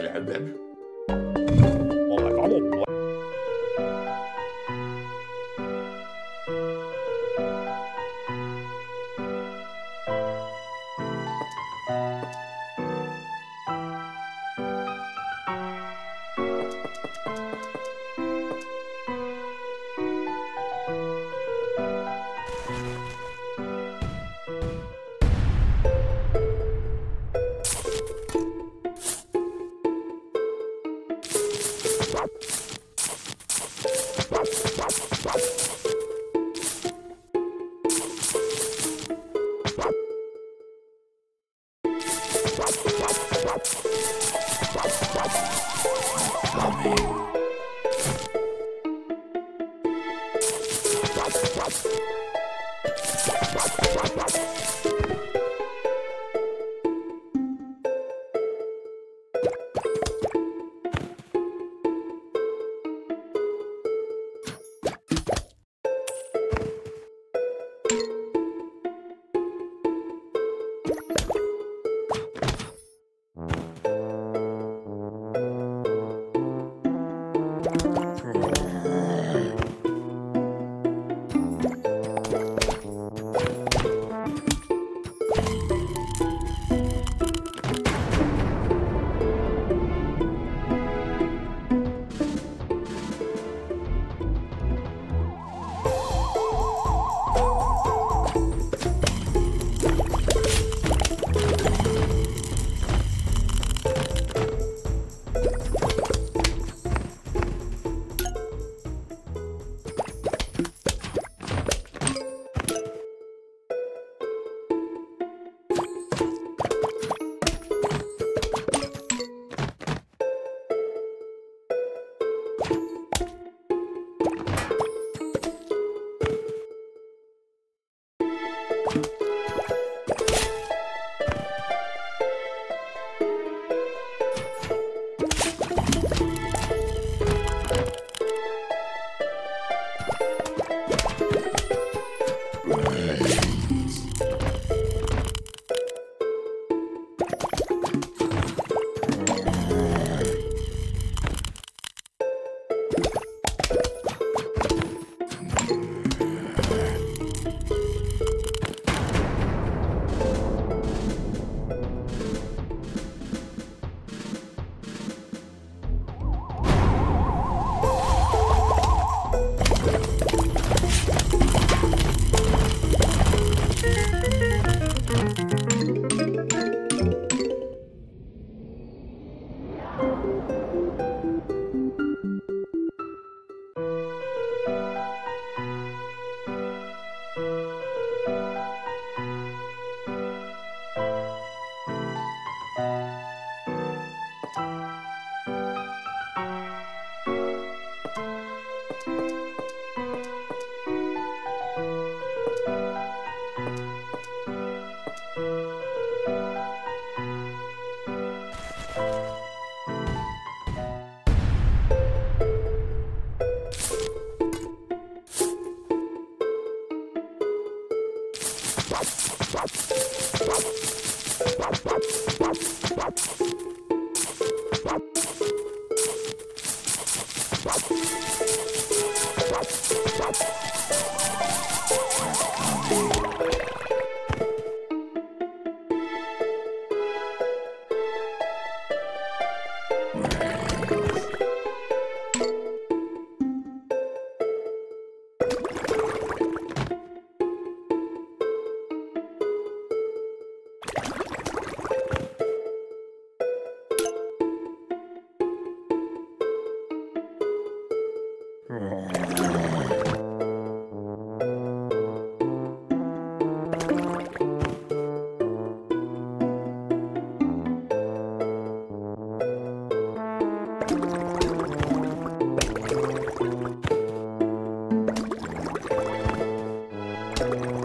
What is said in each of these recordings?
العذاب you.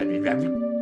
la nuit.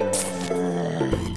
Yeah.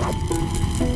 Podcast.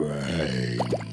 Right.